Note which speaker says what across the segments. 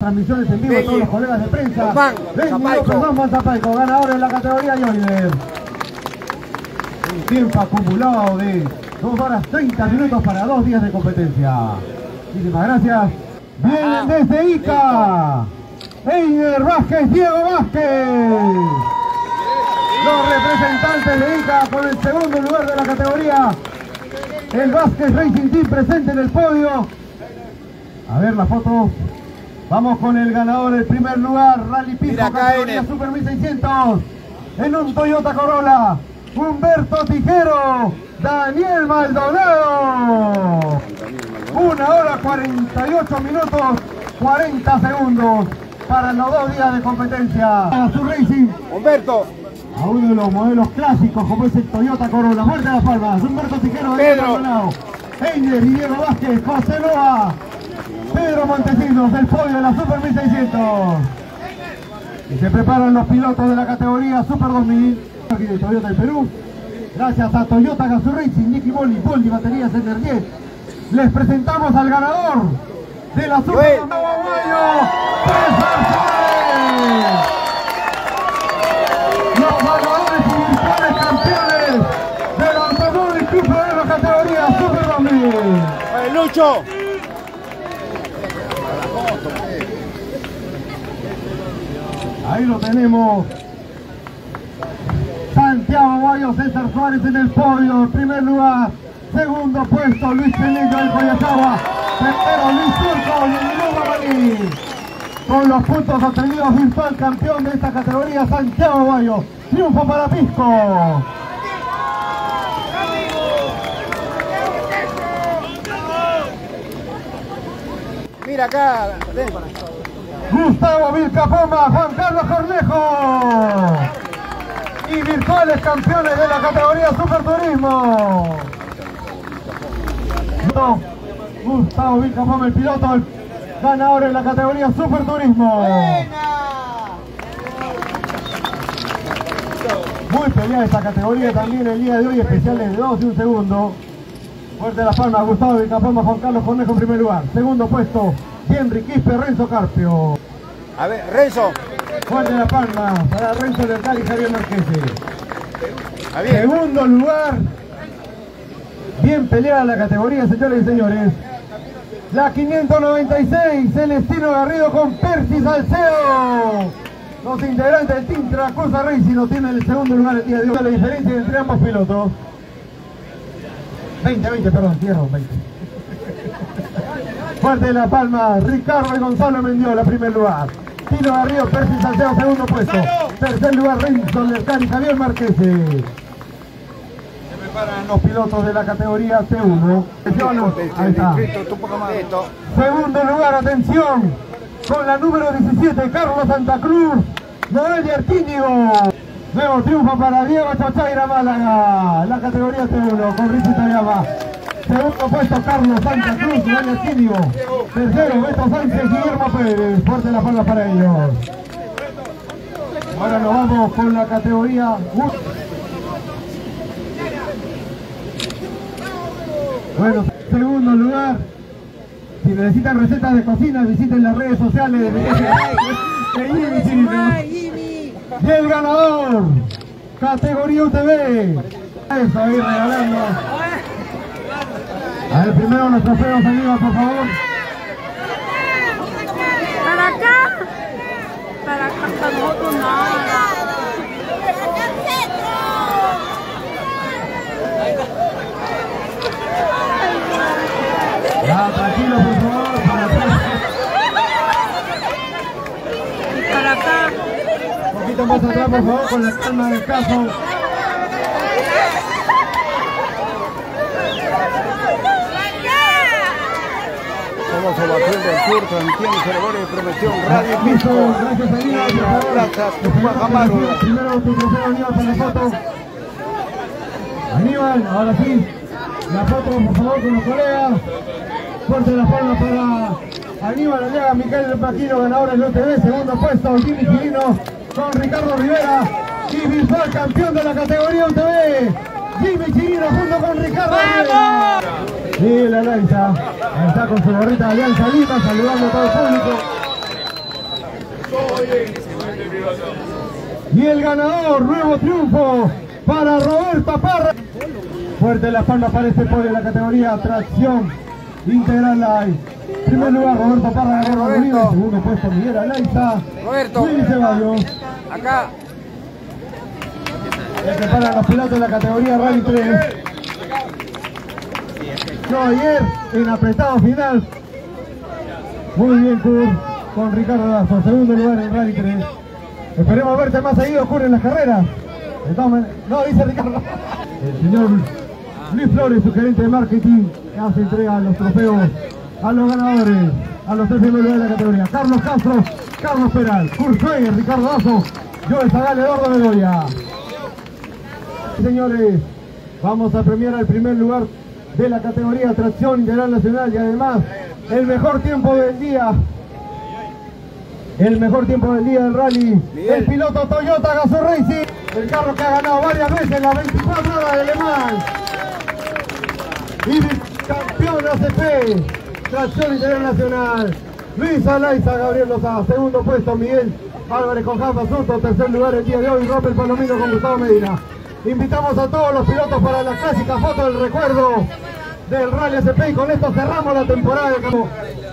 Speaker 1: Transmisiones en vivo a todos los colegas de prensa.
Speaker 2: Zapaico.
Speaker 1: Guzmán Mazapaico, ganador en la categoría de Oliver. Un tiempo acumulado de 2 horas 30 minutos para dos días de competencia. Muchísimas gracias. Vienen desde Ica. Einer Vázquez, Diego Vázquez. Los representantes de Ica con el segundo lugar de la categoría. El Vázquez Racing Team presente en el podio. A ver la foto. Vamos con el ganador del primer lugar, Rally Piso, categoría. Super 1600. En un Toyota Corolla, Humberto Tijero, Daniel Maldonado. Una hora 48 minutos, 40 segundos para los dos días de competencia. A su Racing,
Speaker 2: Humberto,
Speaker 1: a uno de los modelos clásicos como es el Toyota Corolla. Muerte a las palmas, Humberto Tijero, Daniel. Maldonado. Einer y Diego Vázquez, José Loa. Pedro Montesinos del podio de la Super 1600. Y se preparan los pilotos de la categoría Super 2000 aquí de Toyota del Perú. Gracias a Toyota Gazoo Racing, Nicky Boli, Boli Baterías Energet. Les presentamos al ganador de la Super
Speaker 2: Joel.
Speaker 1: 2000 Aguayo, César Suárez. Los ganadores y virtuales campeones del Automóvil Club de la categoría Super 2000.
Speaker 2: eh, Lucho.
Speaker 1: Ahí lo tenemos. Santiago Guayo, César Suárez en el podio, primer lugar. Segundo puesto, Luis Pelillo del Coyacaba. Tercero, Luis Turco y el Maní. Con los puntos obtenidos, virtual campeón de esta categoría, Santiago Guayo. Triunfo para Pisco.
Speaker 2: Mira acá. ven.
Speaker 1: Gustavo Vilcapoma, Juan Carlos Cornejo. Y virtuales campeones de la categoría Superturismo. No, Gustavo Vilcapoma, el piloto, ganador en la categoría Superturismo. Muy peleada esta categoría también el día de hoy, especiales de 2 y un segundo. Fuerte la palma, Gustavo Vilcapoma, Juan Carlos Cornejo en primer lugar. Segundo puesto, Henry Quispe, Renzo Carpio.
Speaker 2: A ver, Renzo.
Speaker 1: Fuerte la palma para Renzo del Cali y Javier.
Speaker 2: Javier.
Speaker 1: Segundo lugar. Bien peleada la categoría, señores y señores. La 596, Celestino Garrido con Percy Salcedo. Los integrantes del Team Tracosa Racing lo tienen en el segundo lugar el día de hoy. La diferencia entre ambos pilotos. 20, 20, perdón, cierro, 20. Fuerte la palma, Ricardo y Gonzalo Mendiola, primer lugar. Tino Garrido, Percy Salcedo, segundo puesto. Tercer lugar, Renzo Lercari, Javier Marquese. Se preparan los pilotos de la categoría C1. Atención, Ahí está. Segundo lugar, atención, con la número 17, Carlos Santa Cruz, Noelia Artínigo. Nuevo triunfo para Diego Chachaira Málaga, la categoría T1 con Richie Tayama. Segundo puesto, Carlos Santa Cruz, Noelia Artínigo. Tercero, Beto Sánchez, Guillermo Pérez. Fuerte la palma para ellos. Ahora nos vamos con la categoría. Bueno, segundo lugar. Si necesitan recetas de cocina, visiten las redes sociales de. Y el ganador, categoría UTV. Eso ahí regalando. A ver, primero los trofeos, amigos, por favor.
Speaker 3: Para acá. Para acá, nosotros nada.
Speaker 1: Ya, tranquilo, por favor. Para
Speaker 3: acá.
Speaker 1: Un poquito más atrás, por favor, con la calma del caso.
Speaker 2: Somos Ovación del Sur, transmitiendo ceremonia de promoción Radio Pisco.
Speaker 1: gracias
Speaker 2: Tucumán Amaro.
Speaker 1: Primero tu trofeo Aníbal para la foto. Aníbal, ahora sí. La foto, por favor, con los colegas. Fuerte la palma para Aníbal Aliaga, Micael Paquino, ganadores del UTV. Segundo puesto, Jimmy Chilino con Ricardo Rivera. Y virtual campeón de la categoría UTV. Jimmy Chirino junto con Ricardo Rivera. Y la Alianza, está con su gorrita de Alianza Lima, saludando a todo el público. Y el ganador, nuevo triunfo para Roberto Parra. Fuerte la palma para este podio de la categoría Tracción Integral Live. Primer lugar, Roberto Parra Unido. Segundo puesto, Miguel Alaiza.
Speaker 2: Roberto.
Speaker 1: Ceballos.
Speaker 2: Acá.
Speaker 1: El que para los pilotos de la categoría Rally 3. Yo ayer en apretado final. Muy bien, Kur, con Ricardo Lazo. Segundo lugar en Rally 3. Esperemos verte más seguido, Kur, en las carreras. No, dice Ricardo. El señor Luis Flores, su gerente de marketing, que hace entrega a los trofeos a los ganadores, a los tres primeros de la categoría. Carlos Castro, Carlos Peral, Kurt Schweiger, Ricardo Lazo, Joel Zagal, Eduardo Bedoya. Señores, vamos a premiar al primer lugar de la categoría Tracción Integral Nacional y además el mejor tiempo del día. El mejor tiempo del día del rally. El piloto Toyota Gazoo Racing. El carro que ha ganado varias veces las 24 horas de Le Mans. Y campeón ACP. Tracción Integral Nacional. Luis Alaiza, Gabriel Lozada. Segundo puesto, Miguel Álvarez con Jafa Soto. Tercer lugar el día de hoy, Robert Palomino con Gustavo Medina. Invitamos a todos los pilotos para la clásica foto del recuerdo del Rally ACP y con esto cerramos la temporada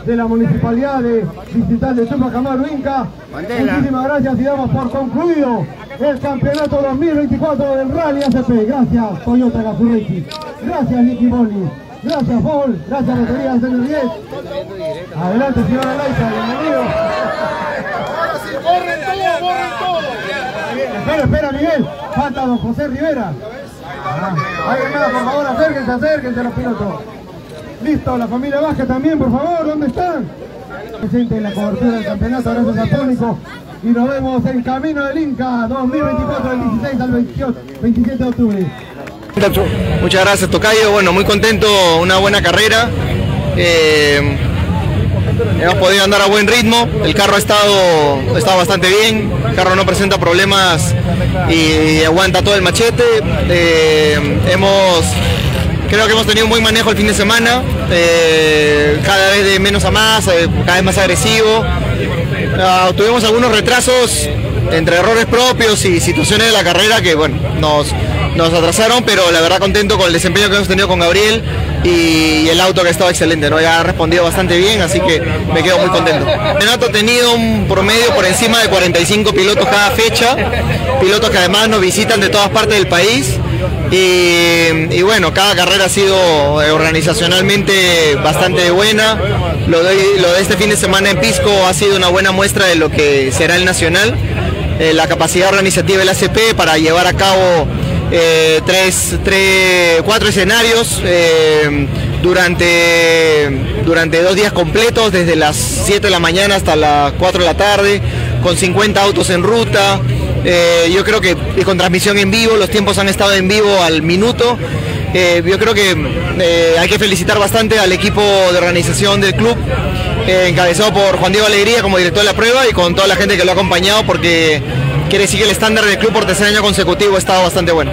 Speaker 1: de, la Municipalidad de Distrital de Chumacamaru Inca. Muchísimas gracias y damos por concluido el campeonato 2024 del Rally ACP. Gracias Toyota Gazurrechi. Gracias Nicky Boni. Gracias Paul. Gracias Lotería del Señor 10. Adelante señora Laisa, bienvenido. Espera, espera, Miguel. Falta don José Rivera. Ah, Alguien más, por favor, acérquense, acérquense los pilotos. Listo, la familia Vázquez también, por favor, ¿dónde están? Presente en la cobertura del campeonato, gracias a Tónico. Y nos vemos en Camino del Inca 2024, del 16 al 28, 27 de octubre.
Speaker 4: Muchas gracias, Tocayo. Bueno, muy contento, una buena carrera. Eh, hemos podido andar a buen ritmo. El carro ha estado, bastante bien. El carro no presenta problemas y aguanta todo el machete. Eh, hemos, creo que hemos tenido un buen manejo el fin de semana. eh, cada vez de menos a más, cada vez más agresivo. Ah, tuvimos algunos retrasos entre errores propios y situaciones de la carrera que bueno nos, nos atrasaron, pero la verdad contento con el desempeño que hemos tenido con Gabriel y el auto que ha estado excelente, ¿no? Ya ha respondido bastante bien, así que me quedo muy contento. El campeonato ha tenido un promedio por encima de 45 pilotos cada fecha, pilotos que además nos visitan de todas partes del país. Y, bueno, cada carrera ha sido organizacionalmente bastante buena. Lo de, lo de este fin de semana en Pisco ha sido una buena muestra de lo que será el Nacional. Eh, la capacidad organizativa del ACP para llevar a cabo eh, tres, tres- cuatro escenarios eh, durante, durante dos días completos, desde las 7 de la mañana hasta las 4 de la tarde, con 50 autos en ruta. Eh, yo creo que con transmisión en vivo, los tiempos han estado en vivo al minuto. Eh, yo creo que hay que felicitar bastante al equipo de organización del club, encabezado por Juan Diego Alegría como director de la prueba y con toda la gente que lo ha acompañado porque quiere decir que el estándar del club por tercer año consecutivo ha estado bastante bueno.